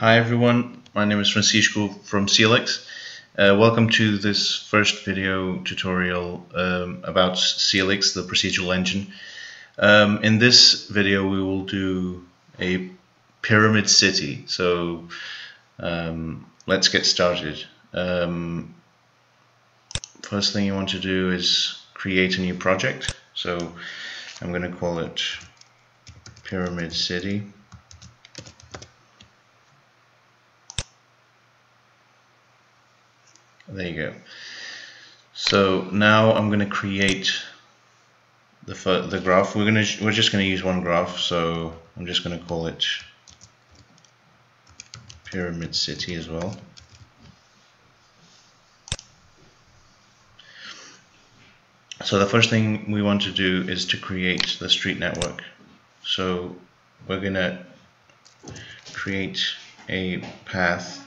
Hi everyone, my name is Francisco from Sceelix. Uh, welcome to this first video tutorial um, about Sceelix, the procedural engine. Um, in this video we will do a pyramid city, so um, let's get started. Um, first thing you want to do is create a new project, so I'm going to call it Pyramid City. There you go. So now I'm going to create the the graph. We're going to we're just going to use one graph. So I'm just going to call it Pyramid City as well. So the first thing we want to do is to create the street network. So we're going to create a path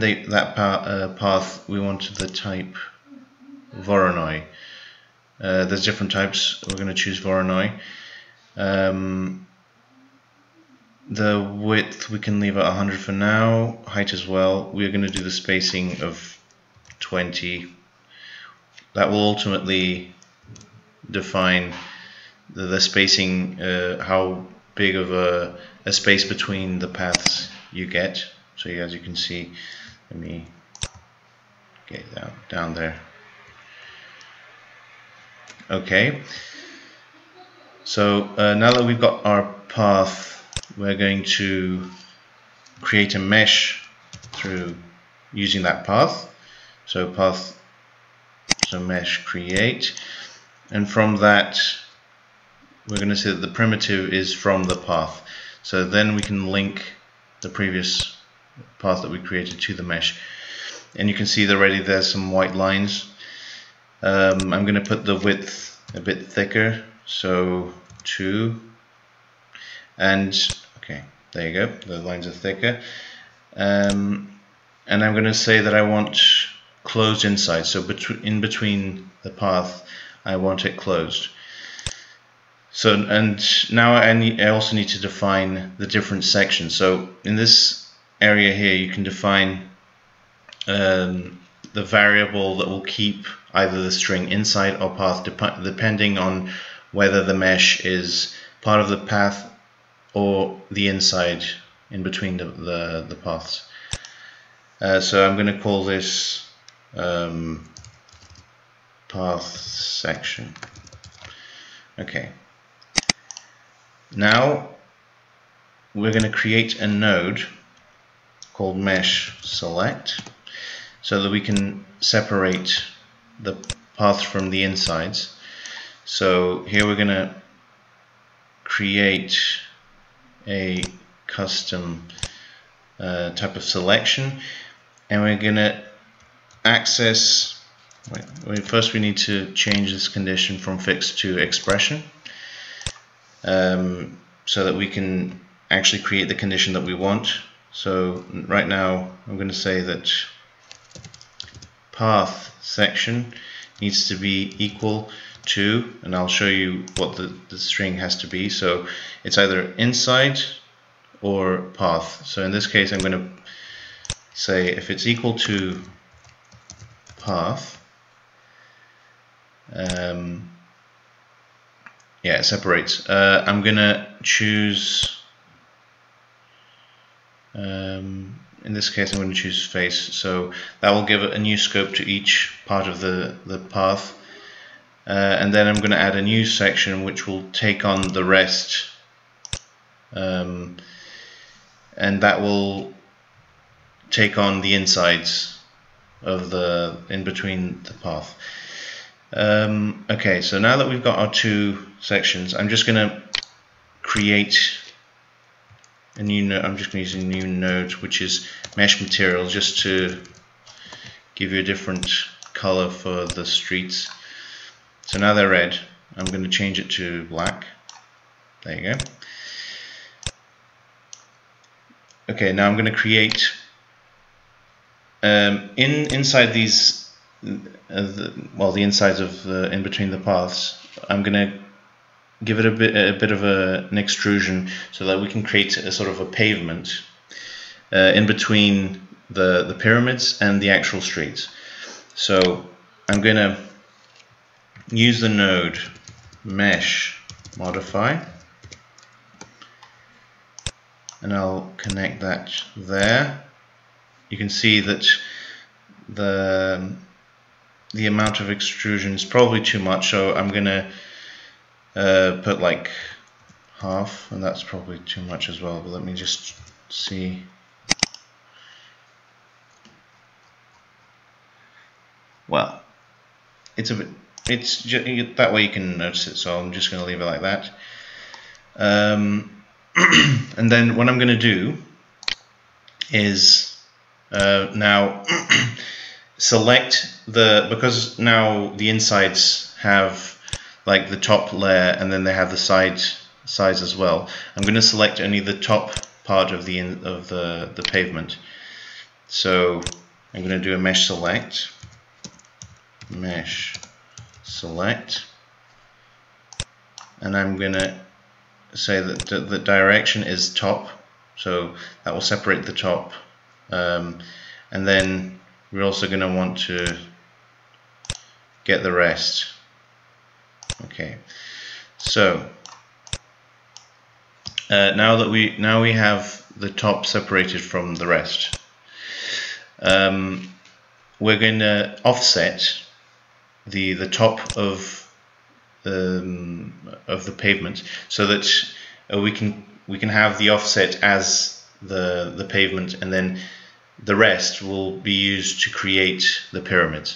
the, that pa uh, path we want the type Voronoi. Uh, there's different types. We're going to choose Voronoi. Um, the width we can leave at 100 for now. Height as well. We're going to do the spacing of 20. That will ultimately define the, the spacing, uh, how big of a, a space between the paths you get. So as you can see, let me get down, down there. Okay, so uh, now that we've got our path, we're going to create a mesh through using that path. So path, so mesh create, and from that we're going to see that the primitive is from the path. So then we can link the previous path that we created to the mesh. And you can see already there's some white lines. Um, I'm going to put the width a bit thicker, so 2. And, okay, there you go, the lines are thicker. Um, and I'm going to say that I want closed inside, so between in between the path I want it closed. So and now I, need, I also need to define the different sections. So in this area here you can define um, the variable that will keep either the string inside or path dep depending on whether the mesh is part of the path or the inside in between the, the, the paths. Uh, so I'm going to call this um, path section. Okay. Now we're going to create a node called mesh select so that we can separate the path from the insides. So here we're going to create a custom uh, type of selection and we're going to access wait, first we need to change this condition from fixed to expression um, so that we can actually create the condition that we want so right now I'm going to say that path section needs to be equal to, and I'll show you what the, the string has to be. So it's either inside or path. So in this case I'm going to say if it's equal to path, um, yeah, it separates. Uh, I'm going to choose um, in this case I'm going to choose face. So that will give a new scope to each part of the, the path. Uh, and then I'm going to add a new section which will take on the rest. Um, and that will take on the insides of the in between the path. Um, okay so now that we've got our two sections I'm just going to create a new node, I'm just going to use a new node which is mesh material just to give you a different color for the streets. So now they're red. I'm going to change it to black. There you go. Okay now I'm going to create um, in inside these uh, the, well the insides of the in between the paths I'm going to give it a bit a bit of a, an extrusion so that we can create a sort of a pavement uh, in between the the pyramids and the actual streets. So I'm going to use the node mesh modify and I'll connect that there. You can see that the the amount of extrusion is probably too much so I'm gonna uh, put like half and that's probably too much as well but let me just see. Well it's a bit it's just, that way you can notice it so I'm just going to leave it like that. Um, and then what I'm going to do is uh, now select the because now the insides have like the top layer and then they have the side sides as well. I'm going to select only the top part of the in, of the the pavement. So I'm going to do a mesh select. Mesh select. And I'm going to say that the direction is top. So that will separate the top um, and then we're also going to want to get the rest okay. So uh, now that we now we have the top separated from the rest um, we're going to offset the the top of um, of the pavement so that uh, we can we can have the offset as the the pavement and then the rest will be used to create the pyramid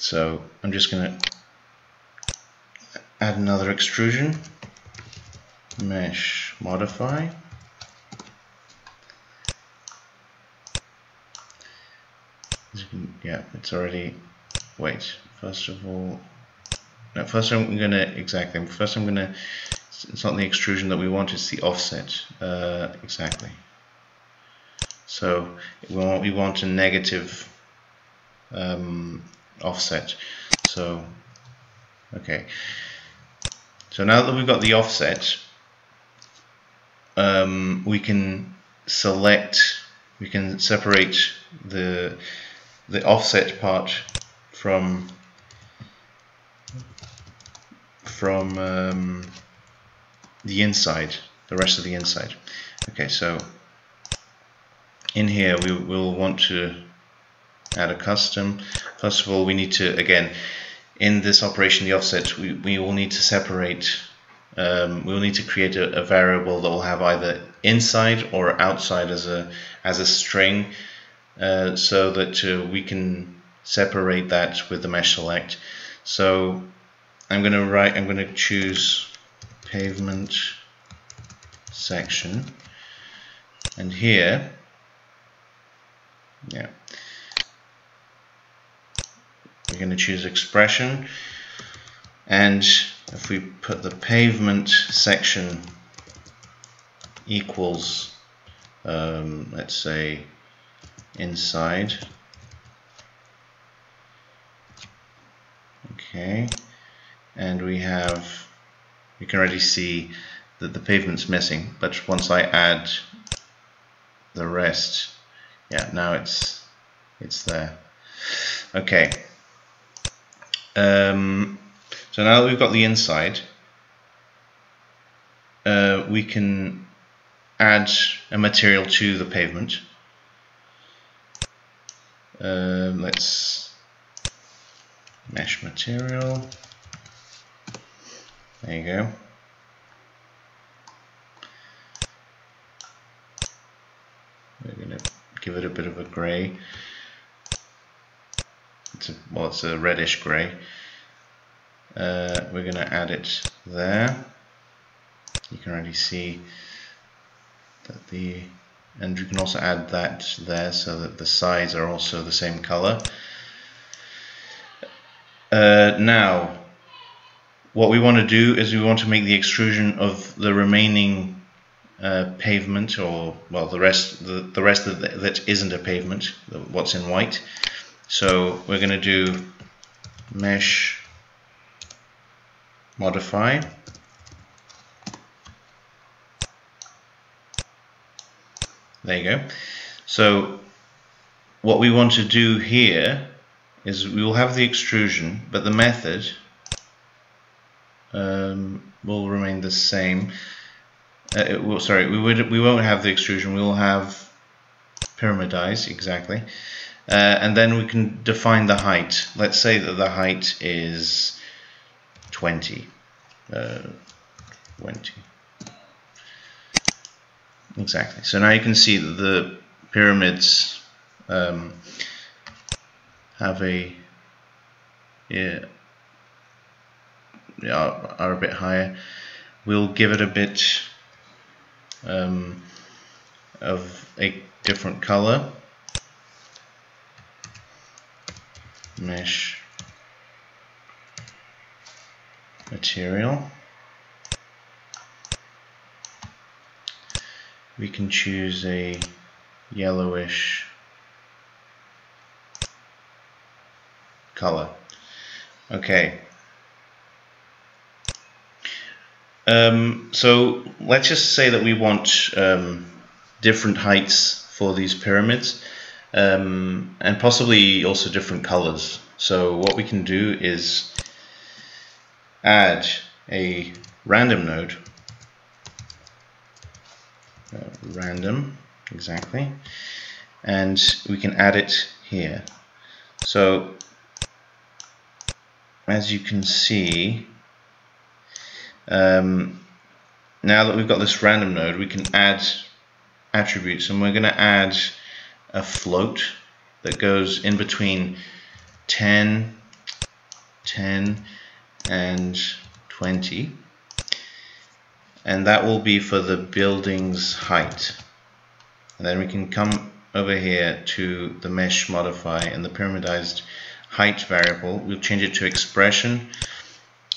so I'm just gonna add another extrusion. Mesh modify. Yeah it's already wait first of all now first I'm gonna exactly first I'm gonna it's not the extrusion that we want it's the offset uh, exactly. So we want, we want a negative um, offset so okay so now that we've got the offset um, we can select we can separate the the offset part from from um, the inside, the rest of the inside. Okay, so in here we will want to add a custom. First of all, we need to, again, in this operation, the offset, we, we will need to separate, um, we will need to create a, a, variable that will have either inside or outside as a, as a string uh, so that uh, we can separate that with the mesh select. So I'm going to write, I'm going to choose pavement section and here, yeah, we're going to choose expression. And if we put the pavement section equals um, let's say inside. Okay. And we have you can already see that the pavement's missing but once I add the rest yeah now it's it's there. Okay um, so now that we've got the inside uh, we can add a material to the pavement. Um, let's mesh material. There you go. We're going to give it a bit of a grey well it's a reddish grey. Uh, we're going to add it there. You can already see that the and you can also add that there so that the sides are also the same color uh, now what we want to do is we want to make the extrusion of the remaining uh, pavement or well the rest the, the rest the, that isn't a pavement what's in white so we're going to do mesh modify. There you go. So what we want to do here is we will have the extrusion but the method um, will remain the same. Uh, will, sorry we would we won't have the extrusion. We will have pyramidize exactly uh, and then we can define the height. Let's say that the height is 20 uh, 20 exactly. So now you can see that the pyramids um, have a yeah, yeah, are a bit higher. We'll give it a bit um, of a different color mesh material. We can choose a yellowish color. Okay. Um, so let's just say that we want um, different heights for these pyramids um, and possibly also different colors. So what we can do is add a random node. Uh, random exactly. And we can add it here. So as you can see um, now that we've got this random node we can add attributes. And we're going to add a float that goes in between 10 10 and 20 and that will be for the building's height. And then we can come over here to the mesh modify and the pyramidized height variable. We'll change it to expression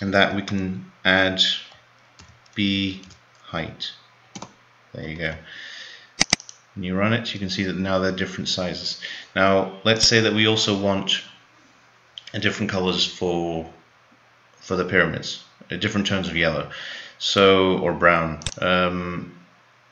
and that we can add b height. There you go when you run it you can see that now they're different sizes. Now let's say that we also want different colors for for the pyramids different tones of yellow so or brown um,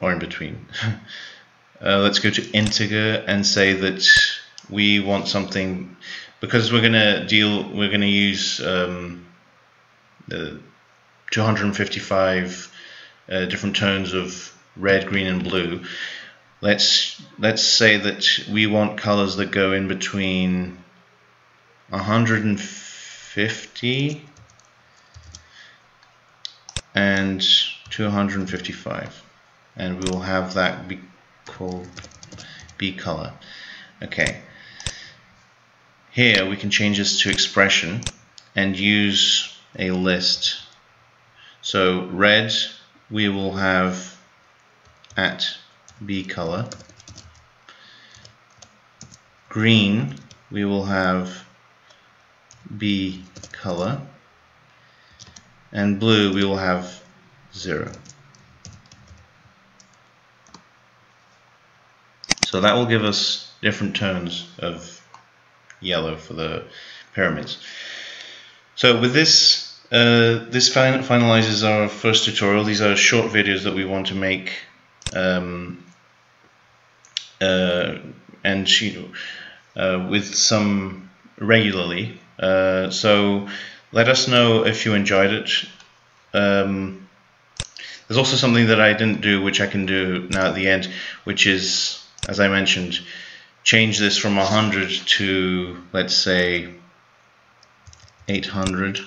or in between. Uh, let's go to integer and say that we want something because we're gonna deal we're gonna use um, the 255 uh, different tones of red green and blue let's let's say that we want colors that go in between 150 and 255 and we will have that be called B color. Okay. Here we can change this to expression and use a list. So red we will have at B color green we will have B color and blue we will have 0. So that will give us different tones of yellow for the pyramids. So with this, uh, this fin finalizes our first tutorial. These are short videos that we want to make um, and uh, with some regularly. Uh, so let us know if you enjoyed it. Um, there's also something that I didn't do, which I can do now at the end, which is, as I mentioned, change this from 100 to, let's say, 800.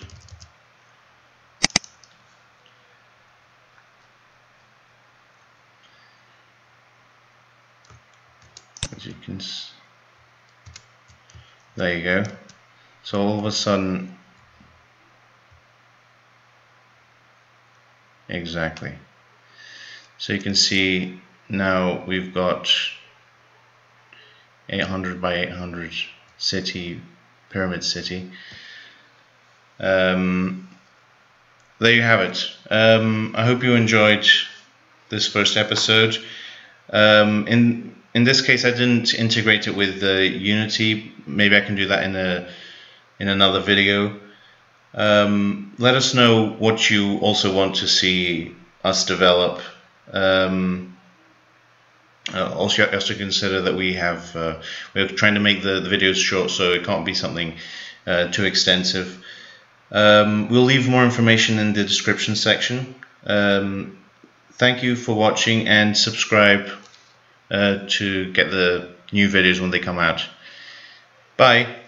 As you there you go. So all of a sudden exactly. So you can see now we've got 800 by 800 city pyramid city. Um, there you have it. Um, I hope you enjoyed this first episode. Um, in in this case I didn't integrate it with the Unity maybe I can do that in a in another video Um, let us know what you also want to see us develop. Um, uh, also, also consider that we have uh, we're trying to make the, the videos short, so it can't be something uh, too extensive. Um, we'll leave more information in the description section. Um, thank you for watching and subscribe uh, to get the new videos when they come out. Bye.